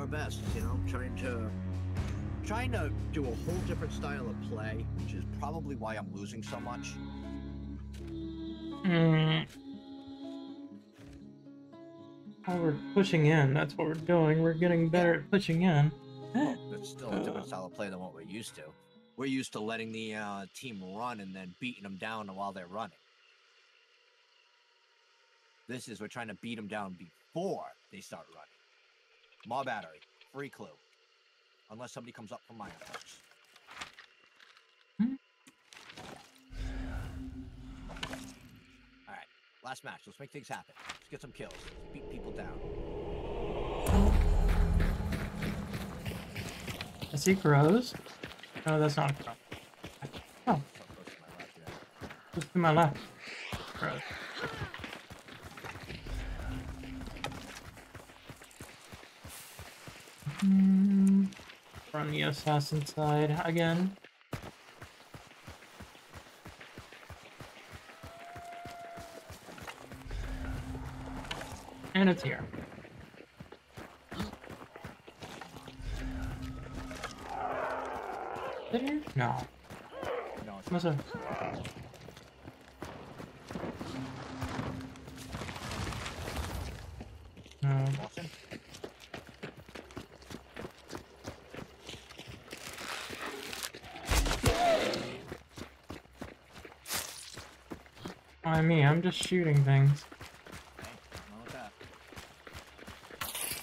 our best, you know, trying to trying to do a whole different style of play, which is probably why I'm losing so much. Mm. Oh, we're pushing in. That's what we're doing. We're getting better at pushing in. Well, it's still a different style of play than what we're used to. We're used to letting the uh, team run and then beating them down while they're running. This is we're trying to beat them down before they start running. Maw Battery, free clue. Unless somebody comes up from my. Hmm. Alright, last match. Let's make things happen. Let's get some kills. Let's beat people down. I see crows. No, that's not a crow. Oh, So close my left just to my left. Crows. The assassin side again. And it's here. There? No. No, it's I mean, I'm just shooting things. Okay, wrong with that.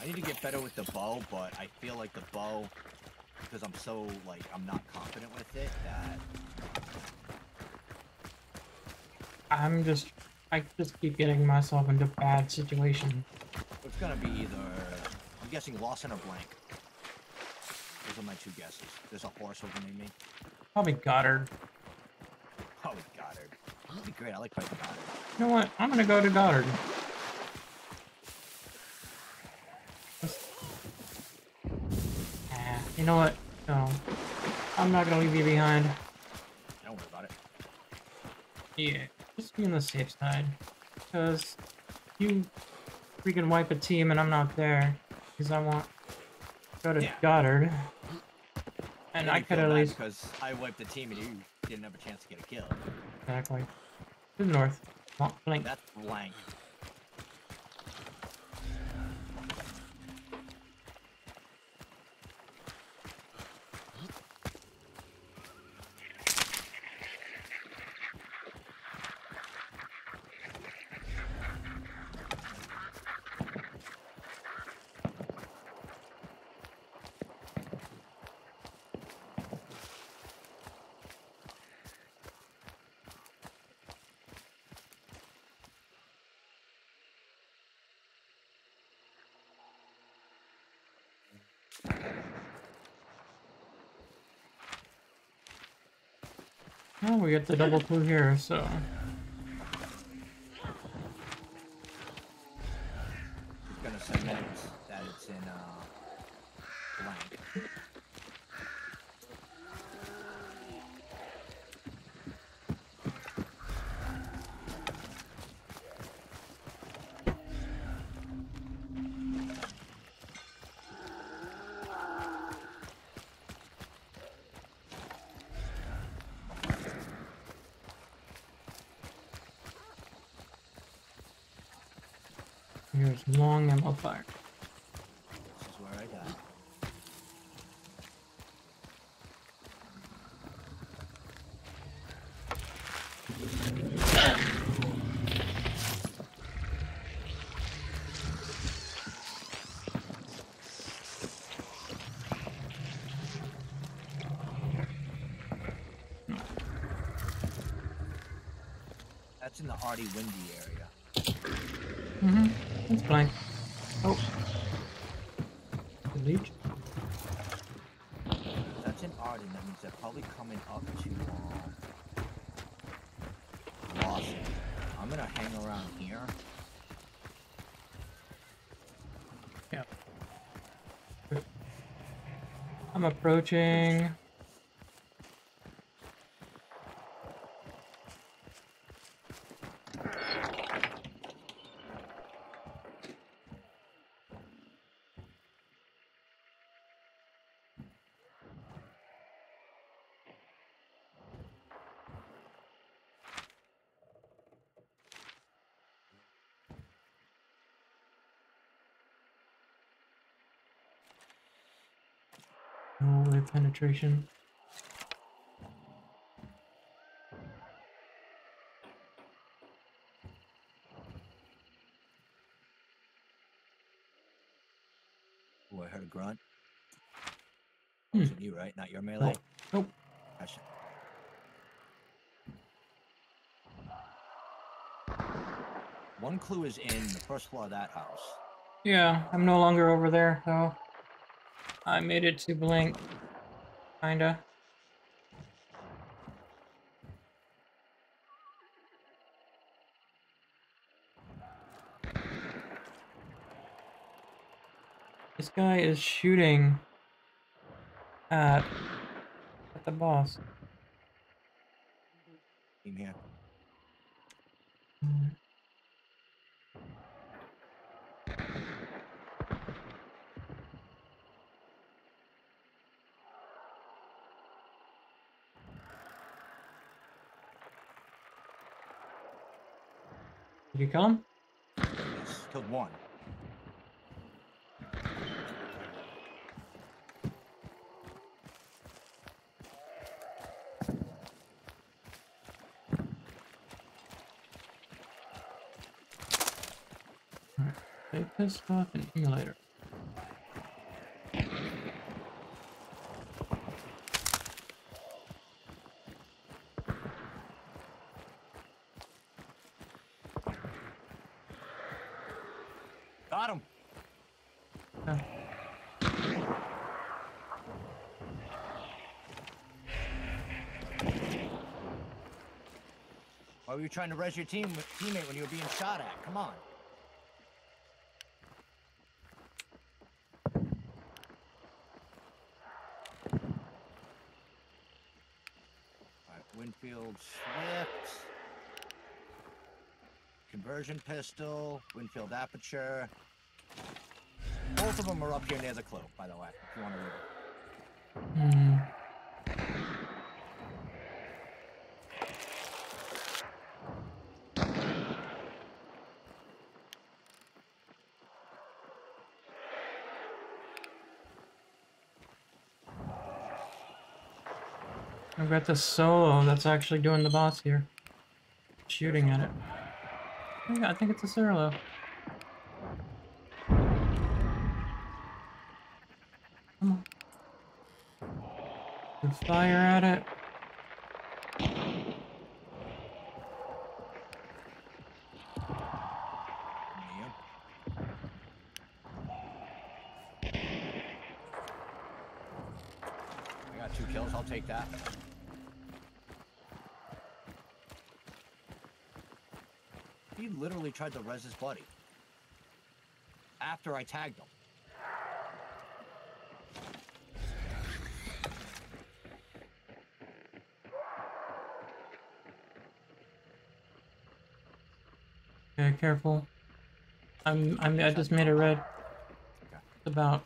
I need to get better with the bow, but I feel like the bow, because I'm so like I'm not confident with it, that I'm just. I just keep getting myself into bad situations. it's gonna be either I'm guessing Lawson or Blank. Those are my two guesses. There's a horse over near me. Probably Godard. That'd be great. I like fighting Godard. You know what? I'm gonna go to Godard. Ah, you know what? No. I'm not gonna leave you behind. Don't worry about it. Yeah, just be on the safe side. Because you freaking wipe a team and I'm not there. Because I want to go to Yeah. Godard. And I could at least. because I wiped the team and you didn't have a chance to get a kill. Exactly. To the north. Not. That's. We get the double clue here, so. Here's long ammo fire. This is where I die. That's in the Artie Windy area. Mm-hmm. It's blank. Oh. Delete. That's in Arden. That means they're probably coming up to uh, Lawson. I'm gonna hang around here. Yeah. I'm approaching. No way penetration. Oh, I heard a grunt. Hmm. Was it you, right? Not your melee? Nope. Gotcha. One clue is in the first floor of that house. Yeah, I'm no longer over there, though. I made it to Blink. Kinda. This guy is shooting at at the boss. Team here. Mm. You him? Yes, killed one. They pissed off an immolator. Got him. Yeah. Why were you trying to res your team teammate when you were being shot at? Come on. Winfield Swift. Conversion pistol, Winfield aperture. Both of them are up here near the clue, by the way, if you want to read it. Hmm. I've got this solo that's actually doing the boss here. Shooting at it. I think it's a solo. Come on. Fire at it. Yeah. I got two kills, I'll take that. He literally tried to res his buddy. After I tagged him. Okay, careful. I'm, I'm, I just made it red. It's about.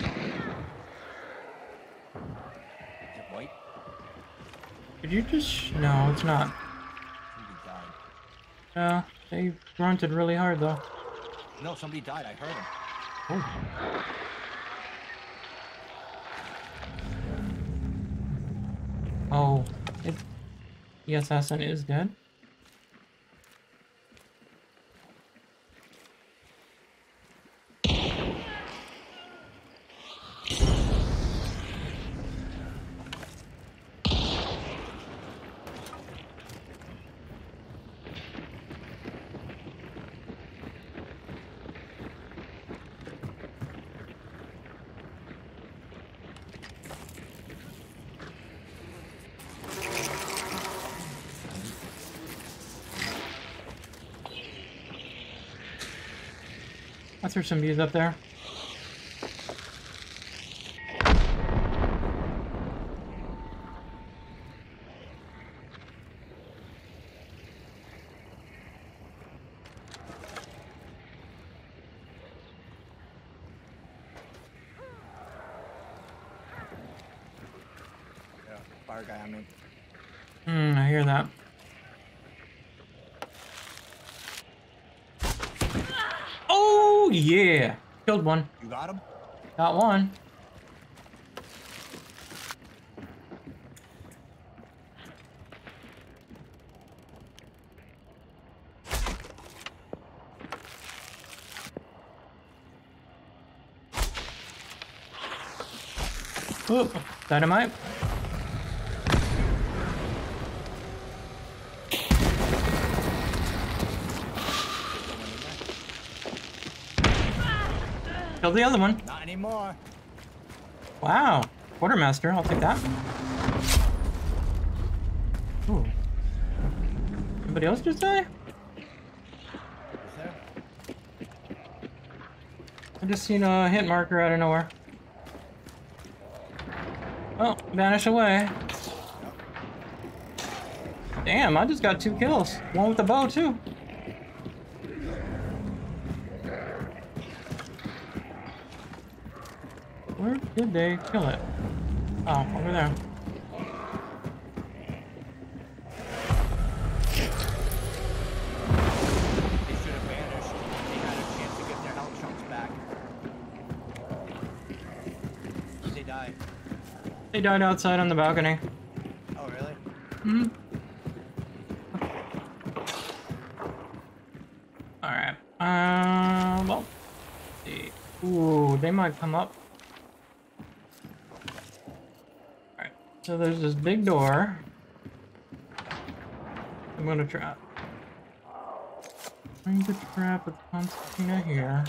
Is it white? Did you just? No, it's not. Died. Uh, they grunted really hard though. No, somebody died. I heard him. Oh. Oh, it. The assassin is dead. I threw some bees up there. Yeah, fire guy on me. Hmm, I hear that. Yeah. Killed one. You got him? Got one. Oop, dynamite. Killed the other one. Not anymore. Wow. Quartermaster, I'll take that. Ooh. Anybody else just die? There? I just seen a hit marker out of nowhere. Oh, vanish away. Damn, I just got two kills. One with the bow, too. Where did they kill it? Oh, over there. They should have vanished. They had a chance to get their health chunks back. They died. They died outside on the balcony. Oh, really? Mm hmm. Alright. Uh, well. let's see. Ooh, they might come up. So there's this big door. I'm gonna trap. Trying to trap a concertina here.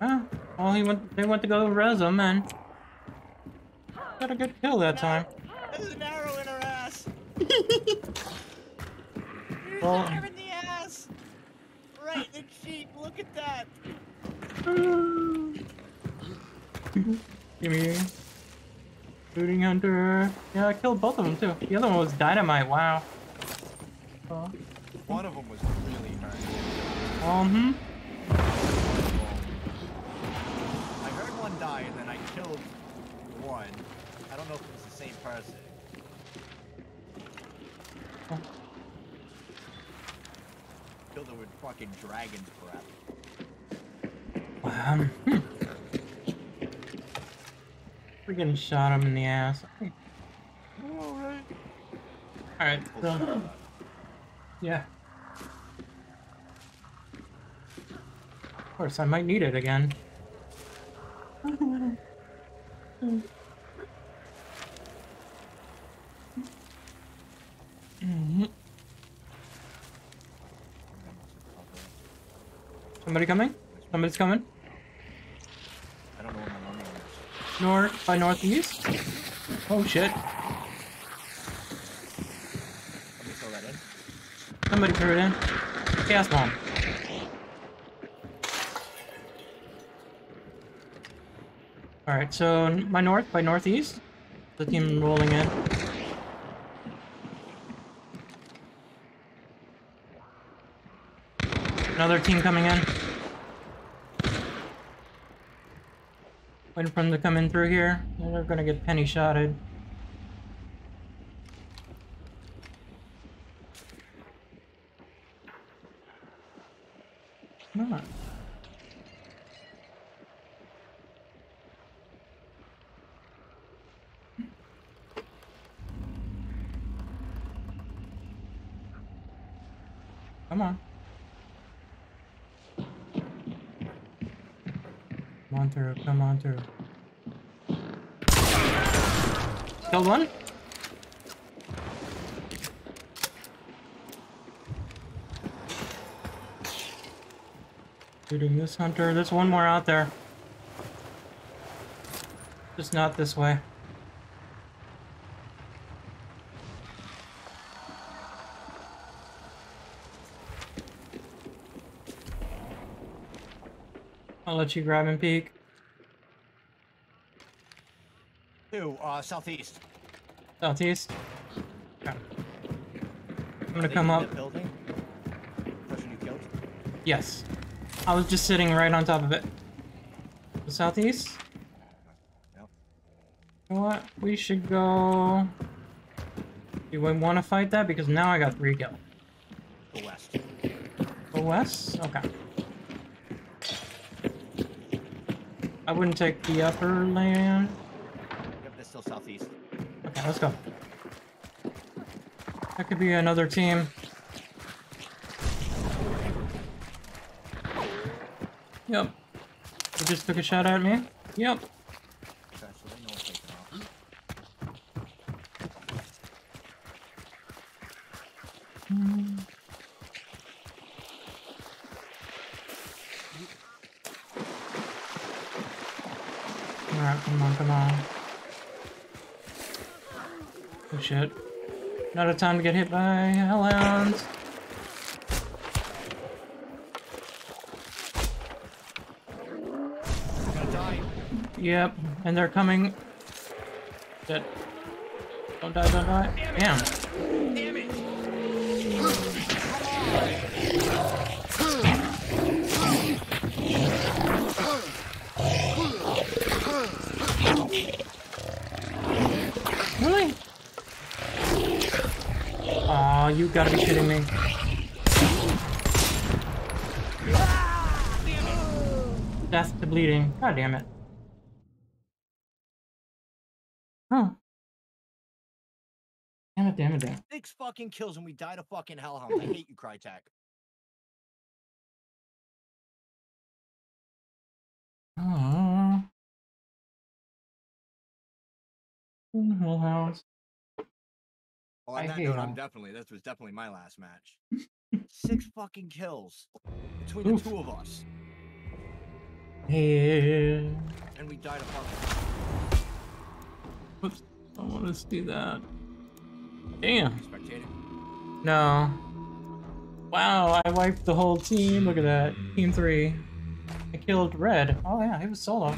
Ah, well, he went. They went to go res him and got a good kill that time. There's an arrow in her ass. Well- There's an arrow in the ass. Right in the cheek. Look at that. Give me shooting hunter. Yeah, I killed both of them too. The other one was dynamite. Wow. Oh. One of them was really hurt. Um. I heard one die and then I killed one. I don't know if it was the same person. Oh. Killed her with fucking dragon's breath. Um. Hmm. Freaking shot him in the ass. Alright. Alright, so. Yeah. Of course, I might need it again. Somebody coming? Somebody's coming? I don't know where my money is. North by northeast? Oh shit. Let me throw that in. Somebody threw it in. Gas bomb. Alright, so my north by northeast. The team rolling in. Another team coming in. Waiting for them to come in through here. They're gonna get penny shotted. Come on. Come on. On through, come on through. Killed one? Shooting this hunter. There's one more out there. Just not this way. I'll let you grab and peek. Two, uh, southeast. Southeast. Okay. I'm gonna they come up. Building. Person you killed. Yes. I was just sitting right on top of it. The southeast? Yep. You know what? We should go... Do we want to fight that? Because now I got three kills. The west. Go west? Okay. I wouldn't take the upper land. Let's go. That could be another team. Yep. They just took a shot at me. Yep. Okay, so they know it's taking off. Mm. Alright, come on, come on. Oh shit. Not a time to get hit by hellhounds. Yep, and they're coming. Shit. Don't die, don't die. Damn it! Really? Aw, you gotta be kidding me. Death to bleeding. God damn it. Huh. Damn it, damn it, damn it. Six fucking kills and we died of fucking hellhound. I hate you, Crytek. Aww. Hellhounds. Oh, well, on I that note, I'm definitely this was definitely my last match. Six fucking kills between Oof. the two of us, Yeah. and we died apart. Whoops. I want to see that. Damn. spectating. No. Wow, I wiped the whole team. Look at that. Team three. I killed Red. Oh yeah, he was solo.